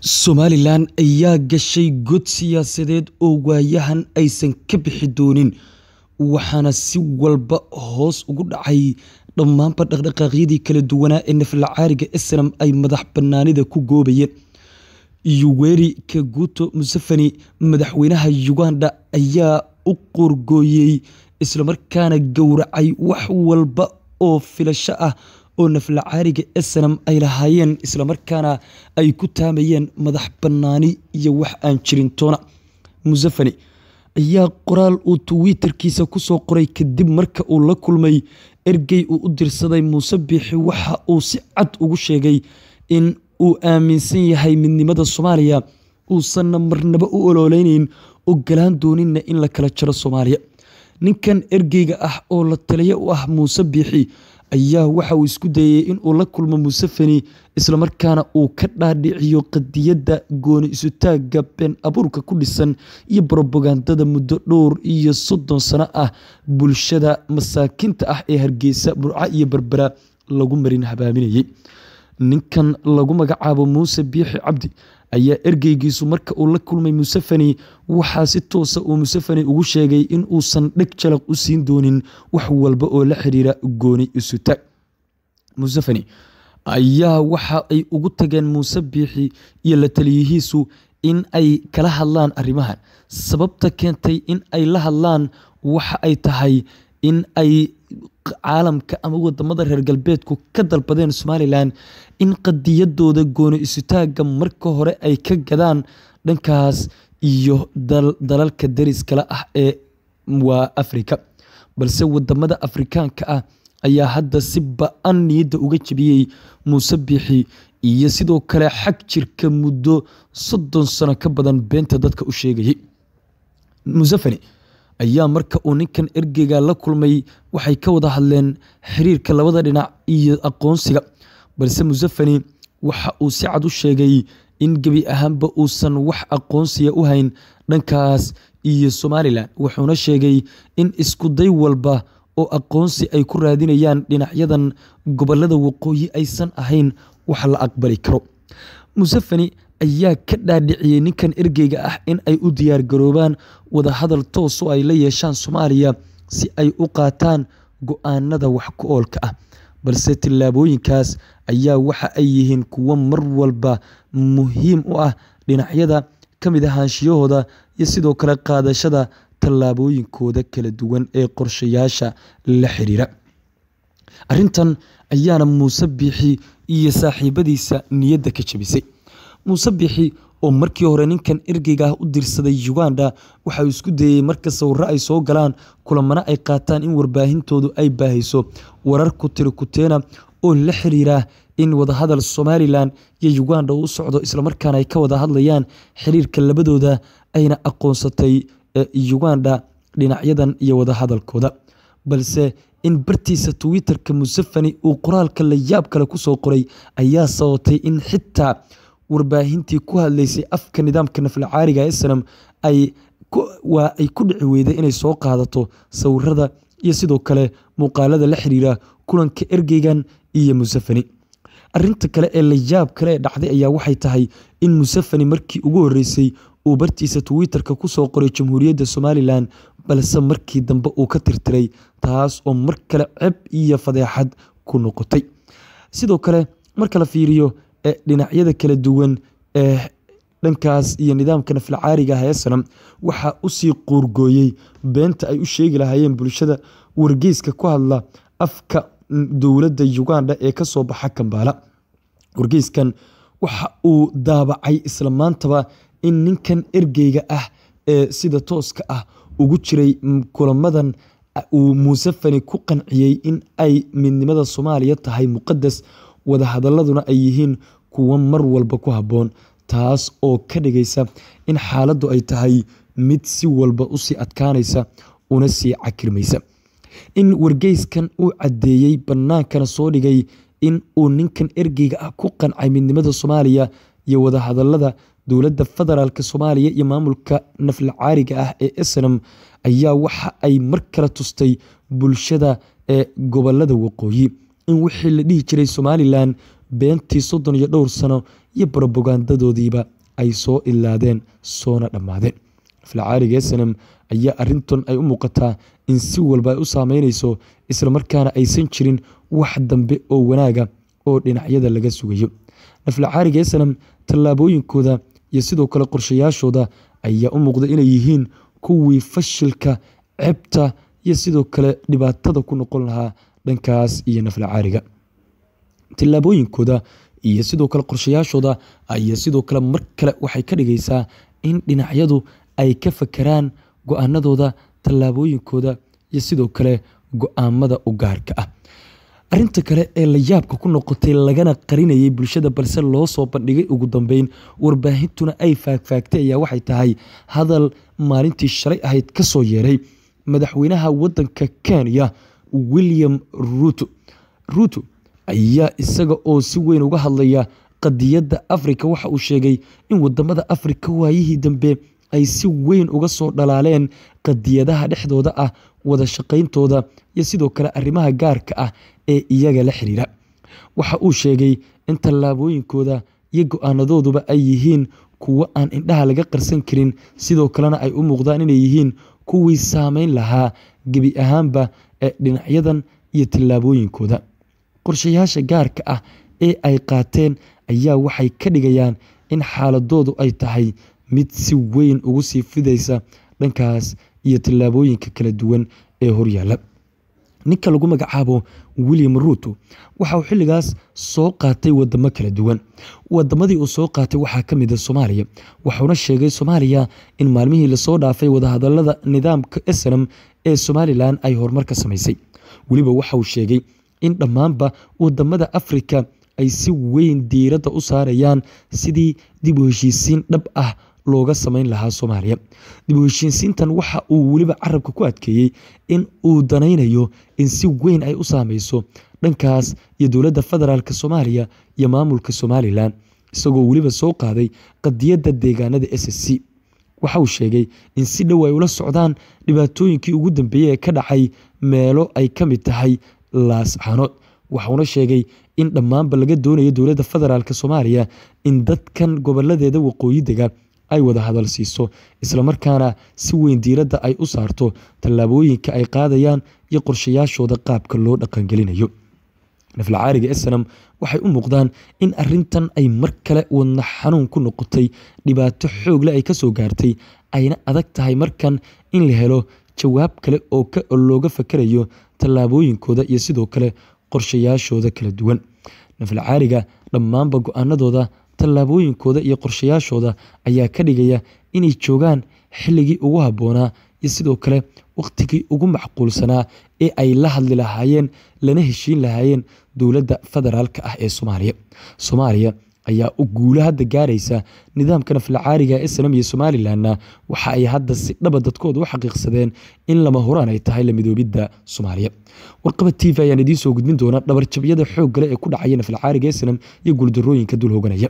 Somalilan ayaa gashay god siyaasadeed oo waayahan aysan ka bixi doonin, waxaana si walba hoos ugu dhacay dhammaanba dhaqdhaqaaqyadii kala duwanaa ee naflacaariga Islam ay madax-bannaanida ku goobayeen. Yoweri Kaguta Museveni, madaxweynaha Uganda, ayaa u qoorgooyay isla markaana gowracay wax walba oo filasho ah oo naflacaariga Islam ay lahaayeen isla markaana ay ku taamayeen madax-bannaani iyo wax aan jirin toona. Museveni ayaa qoraal uu Twitter-kiisa ku soo qoray kadib marka uu la kulmay ergey uu u dirsaday Muuse Biixi waxa uu si cad ugu sheegay in uu aaminsan yahay midnimada Soomaaliya uusanna marnaba u ololeyneyn ogolaan doonina in la kala jaro Soomaaliya. Ninkan ergeyga ah oo la taliye u ah Muuse Biixi ayaa waxa uu isku dayay in uu la kulmo Museveni isla markaana uu ka dhaadhiciyo qadiyadda gooni isutaagga been abuurka ku dhisan iyo barobagandada muddo dhowr iyo soddon sano ah bulshada masaakiinta ah ee Hargeysa, Burco iyo Berbera lagu marin habaaminayay. Ninkan lagu magacaabo Muuse Biixi Cabdi ayaa ergeygiisu marka uu la kulmay Museveni waxaa si toos ah uu Museveni ugu sheegay in uusan dheg jalaq u siin doonin wax walba oo la xiriira gooni isutaag. Museveni ayaa waxa ay ugu tageen Muuse Biixi iyo la taliyihiisu in ay kala hadlaan arrimahan. Sababta keentay in ay la hadlaan waxa ay tahay in ay caalamka ama waddamada reer galbeedku ka dalbadeen Somalilan in qadiyadooda gooni isutaagga marka hore ay ka gadaan dhankaas iyo dalalka deriskala ah ee waa Afrika. Balse waddamada Afrikaanka ah ayaa hadda si ba'an niyadda uga jebiyey Muuse Biixi iyo sidoo kale xag jirka muddo soddon sano ka badan beenta dadka u sheegayay. Museveni ayaa marka uu ninkan ergeyga la kulmay waxay ka wada hadleen xiriirka labada dhinac iyo aqoonsiga. Balse Museveni waxa uu si cad u sheegay in gebi ahaanba uusan wax aqoonsiya u hayn dhankaas iyo Somalilan, wuxuuna sheegay in isku day walba oo aqoonsi ay ku raadinayaan dhinacyadan gobollada waqooyi aysan ahayn wax la aqbali karo. Museveni ayaa ka dhaadhiciyay ninkan ergeyga ah in ay u diyaar garoobaan wadahadal toos oo ay la yeeshaan Soomaaliya si ay u qaataan go'aanada wax ku oolka ah. Balse tillaabooyinkaas ayaa waxa ay yihiin kuwo mar walba muhiim u ah dhinacyada ka mid ahaanshiyahooda iyo sidoo kale qaadashada tallaabooyinkooda kala duwan ee qorshayaasha la xiriira. Arrintan ayaana Muuse Biixi iyo saaxiibadiisa niyadda ka jebisay. Muuse Biixi oo markii hore ninkan ergeyga ah u dirsaday Uganda waxa uu isku dayay marka sawirro ay soo galaan kulamana ay qaataan in warbaahintoodu ay baahiso warar ku tiri kuteena oo la xiriira in wadahadal Somalilan iyo Uganda uu socdo isla markaana ay ka wada hadlayaan xiriirka labadooda ayna aqoonsatay Uganda dhinacyadan iyo wadahadalkooda. Balse in bartiisa Twitter-ka Museveni uu qoraalka la yaab kale ku soo qoray ayaa sababtay in xitaa warbaahintii ku hadlaysay afka nidaamka naflacaariga Islam ay waa ay ku dhici weyday inay soo qaadato sawirrada iyo sidoo kale muuqaalada la xiriira kulanka ergeygan iyo Museveni. Arrinta kale ee la yaab kale ee dhacday ayaa waxay tahay in Museveni markii ugu horreysay uu bartiisa Twitter-ka ku soo qoray Jamhuuriyadda Somalilan balse markii dambe uu ka tirtiray taas oo mar kale ceeb iyo fadeexad ku noqotay. Sidoo kale marka la fiiriyo dhinacyada kala duwan ee dhankaas iyo nidaamka naflacaariga ah ee Islam waxaa u sii qoorgooyay beenta ay u sheegi lahaayeen bulshada wargeyska ku hadla afka dowladda Uganda ee ka soo baxa Kampala. Wargeyskan waxa uu daabacay isla maantaba in ninkan ergeyga ah ee sida tooska ah ugu jiray kulamadan uu Museveni ku qanciyay in ay midnimada Soomaaliya tahay muqadas wadahadaladuna ay yihiin kuwo mar walba ku habboon taas oo ka dhigaysa in xaaladdu ay tahay mid si walba u sii adkaanaysa una sii cakirmaysa. In wargeyskan uu caddeeyay bannaankana soo dhigay in uu ninkan ergeyga ah ku qancay midnimada Soomaaliya iyo wadahadalada dowladda federaalk Soomaaliya iyo maamulka naflacaariga ah ee Islam ayaa waxa ay mar kale tustay bulshada ee gobollada waqooyi in wixii la dhihi jiray Somalilan beentii soddon iyo dhowr sano iyo brobogandadoodiiba ay soo ilaadeen soona dhammaadeen. Naflacaariga snam ayaa arintan ay u muuqataa in si walba ay u saameyneyso islamarkaana aysan jirin wax dambe oo wanaaga oo dhinacyada laga sugayo. Naflacaariga snam tallaabooyinkooda iyo sidoo kale qorshayaashooda ayaa u muuqda inay yihiin kuwii fashilka cebta iyo sidoo kale dhibaatada ku noqon lahaa dhankaas iyo naflacaariga tallaabooyinkooda iyo sidoo kale qorshayaashooda ayaa sidoo kale mar kale waxay ka dhigaysaa in dhinacyadu ay ka fakeraan go'aanadooda tallaabooyinkooda iyo sidoo kale go'aamada u gaarka ah. Arinta kale ee layaabka ku noqotay lagana qarinayay bulshada balse loo soo bandhigay ugu dambeyn warbaahintuna ay faagfaagtay ayaa waxay tahay hadal maalintii shalay ahayd ka soo yeeray madaxweynaha wadanka kenya william ruto. Ruto ayaa isaga oo si weyn uga hadlaya qadiyadda afrika. Waxa uu sheegay in waddamada afrika waayihii dambe ay si weyn uga soo dhalaaleen qadiyadaha dhexdooda ah wada shaqayntooda iyo sidoo kale arrimaha gaarka ah ee iyaga la xiriira. Waxa uu sheegay in tallaabooyinkooda iyo go'aanadooduba ay yihiin kuwo aan indhaha laga qarsan karin sidoo kalena ay u muuqdaan inay yihiin kuwii saameyn lahaa gebi ahaanba ee dhinacyadan iyo tallaabooyinkooda qorshayaasha gaarka ah ee ay qaateen ayaa waxay ka dhigayaan in xaaladoodu ay tahay mid si weyn ugu sii fidaysa dhankaas iyo tallaabooyinka kala duwan ee horyaala ninka lagu magacaabo william ruto waxa uu xilligaas soo qaatay wadamo kala duwan. Wadamadii uu soo qaatay waxaa ka mid a soomaaliya wuxuuna sheegay soomaaliya in maalmihii la soo dhaafay wadahadalada nidaamka snam ee somalilan ay horumar ka samaysay. Weliba waxa uu sheegay in dhammaanba waddamada afrika ay si weyn diiradda u saarayaan sidii dib u heshiisiin dhab ah looga samayn lahaa soomaaliya. Dib u heshiisiintan waxa uu weliba carabka ku adkeeyey in uu danaynayo in si weyn ay u saameyso dhankaas iyo dowladda federaalk soomaaliya iyo maamulka somalilan isagoo weliba soo qaaday qadiyadda deegaanada s s c. Waxa uu sheegay in si dhow ay ula socdaan dhibaatooyinkii ugu dambeeyey ee ka dhacay meelo ay ka mid tahay laascanood waxauna sheegay in dhammaanba laga doonayo dowladda federaalk soomaaliya in dadkan goboladeeda waqooyi dega ay wada hadal siiso islamarkaana si weyn diiradda ay u saarto tallaabooyinka ay qaadayaan iyo qorshayaashooda qaabka loo dhaqangelinayo. Naflacaariga snam waxay u muuqdaan in arintan ay mar kale wadna xanuun ku noqotay dhibaato xoogle ay ka soo gaartay ayna adag tahay markan in la helo jawaab kale oo looga fakarayo tallaabooyinkooda iyo sidoo kale qorshayaashooda kala duwan. Naflacaariga dhammaanba go'aanadooda tallaabooyinkooda iyo qorshayaashooda ayaa ka dhigaya inay joogaan xilligii ugu habboonaa iyo sidoo kale wakhtigii ugu macquulsanaa ee ay la hadli lahaayeen lana heshiin lahaayeen dowladda federaalka ah ee soomaaliya. Soomaaliya ayaa u guulo hadda gaaraysa nidaamka naflacaariga ee iyo somalilanna waxa ay hadda si dhaba dadkooda u xaqiiqsadeen in lama horaan ay tahay la midoobidda soomaaliya. Warqaba t v ayaan idiin soo gudbin doonaa dhabarjabyada xoog gale ee ku dhacaya naflacaariga ee iyo guuldarooyinka dul hoganaya